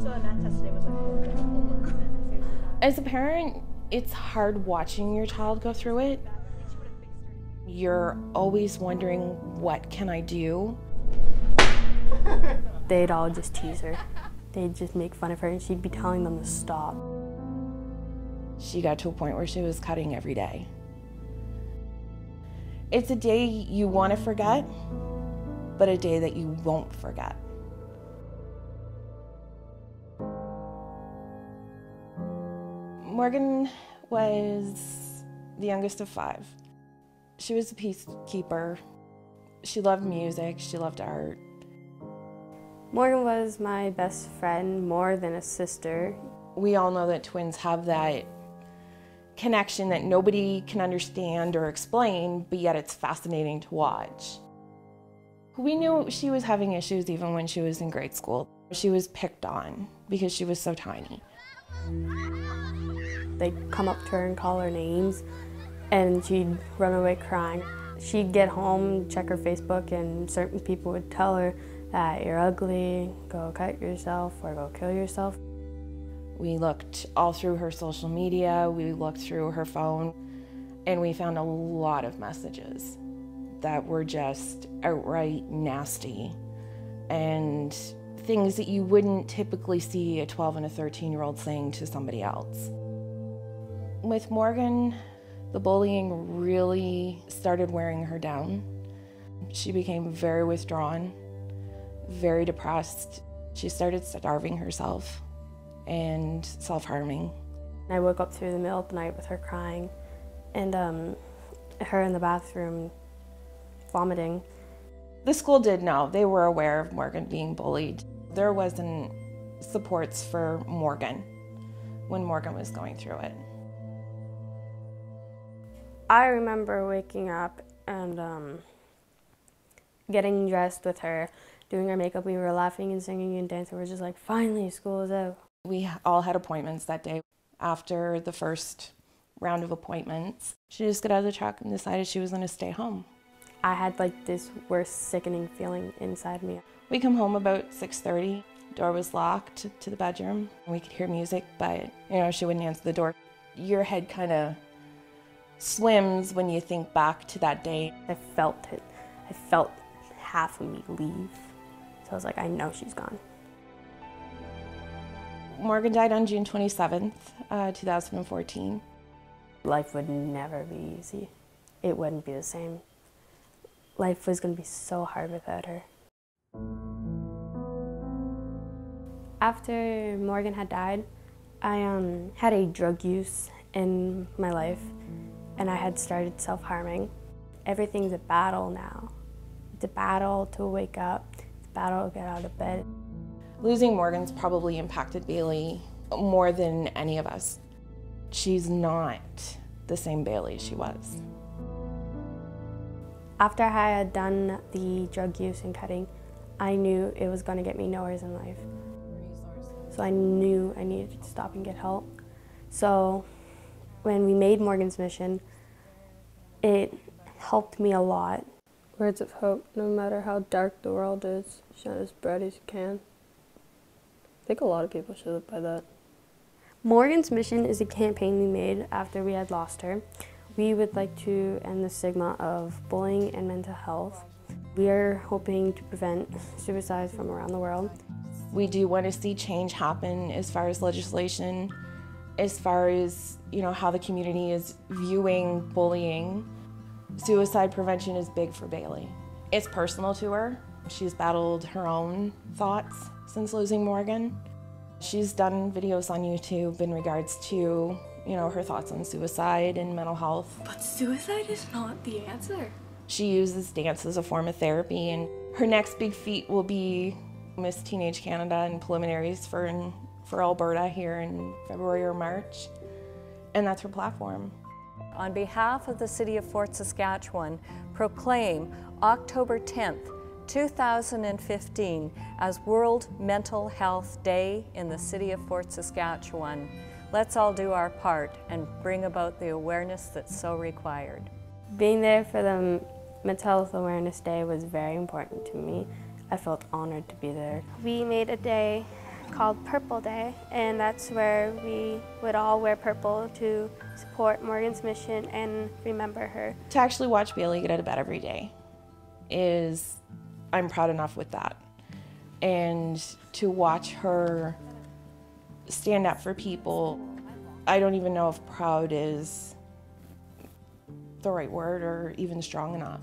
So the math test today was like really difficult, wasn't it? Seriously bad. As a parent, it's hard watching your child go through it. You're always wondering, what can I do? They'd all just tease her. They'd just make fun of her and she'd be telling them to stop. She got to a point where she was cutting every day. It's a day you want to forget, but a day that you won't forget. Morgan was the youngest of five. She was a peacekeeper. She loved music, she loved art. Morgan was my best friend more than a sister. We all know that twins have that connection that nobody can understand or explain, but yet it's fascinating to watch. We knew she was having issues even when she was in grade school. She was picked on because she was so tiny. They'd come up to her and call her names, and she'd run away crying. She'd get home, check her Facebook, and certain people would tell her that you're ugly, go cut yourself, or go kill yourself. We looked all through her social media, we looked through her phone, and we found a lot of messages that were just outright nasty and things that you wouldn't typically see a 12 and a 13 year old saying to somebody else. With Morgan, the bullying really started wearing her down. She became very withdrawn, very depressed. She started starving herself and self harming. I woke up through the middle of the night with her crying and um, her in the bathroom vomiting. The school did know. They were aware of Morgan being bullied. There wasn't supports for Morgan when Morgan was going through it. I remember waking up and um, getting dressed with her, doing our makeup. We were laughing and singing and dancing. We are just like, finally, school is out. We all had appointments that day. After the first round of appointments, she just got out of the truck and decided she was going to stay home. I had like this worst sickening feeling inside me. We come home about 6:30. Door was locked to the bedroom. We could hear music, but you know she wouldn't answer the door. Your head kind of swims when you think back to that day. I felt it. I felt half of me leave. So I was like, I know she's gone. Morgan died on June 27th, uh, 2014. Life would never be easy. It wouldn't be the same. Life was going to be so hard without her. After Morgan had died, I um, had a drug use in my life and I had started self harming. Everything's a battle now. It's a battle to wake up, it's a battle to get out of bed. Losing Morgan's probably impacted Bailey more than any of us. She's not the same Bailey she was. After I had done the drug use and cutting, I knew it was going to get me nowhere in life. So I knew I needed to stop and get help. So when we made Morgan's Mission, it helped me a lot. Words of hope, no matter how dark the world is, shine as bright as you can. I think a lot of people should live by that. Morgan's Mission is a campaign we made after we had lost her. We would like to end the stigma of bullying and mental health. We are hoping to prevent suicides from around the world. We do want to see change happen as far as legislation, as far as you know how the community is viewing bullying. Suicide prevention is big for Bailey. It's personal to her. She's battled her own thoughts since losing Morgan. She's done videos on YouTube in regards to, you know, her thoughts on suicide and mental health. But suicide is not the answer. She uses dance as a form of therapy, and her next big feat will be Miss Teenage Canada and preliminaries for for Alberta here in February or March, and that's her platform. On behalf of the City of Fort Saskatchewan, proclaim October 10th 2015 as World Mental Health Day in the City of Fort Saskatchewan. Let's all do our part and bring about the awareness that's so required. Being there for the Mental Health Awareness Day was very important to me. I felt honored to be there. We made a day called Purple Day, and that's where we would all wear purple to support Morgan's mission and remember her. To actually watch Bailey get out of bed every day is, I'm proud enough with that. And to watch her stand up for people, I don't even know if proud is the right word or even strong enough.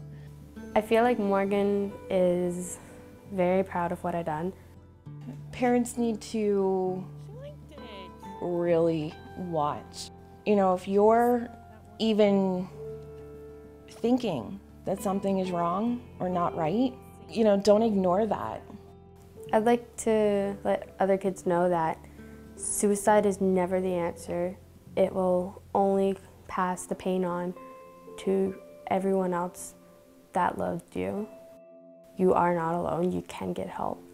I feel like Morgan is very proud of what I've done. Parents need to really watch. You know, if you're even thinking that something is wrong or not right, you know, don't ignore that. I'd like to let other kids know that suicide is never the answer. It will only pass the pain on to everyone else that loved you. You are not alone, you can get help.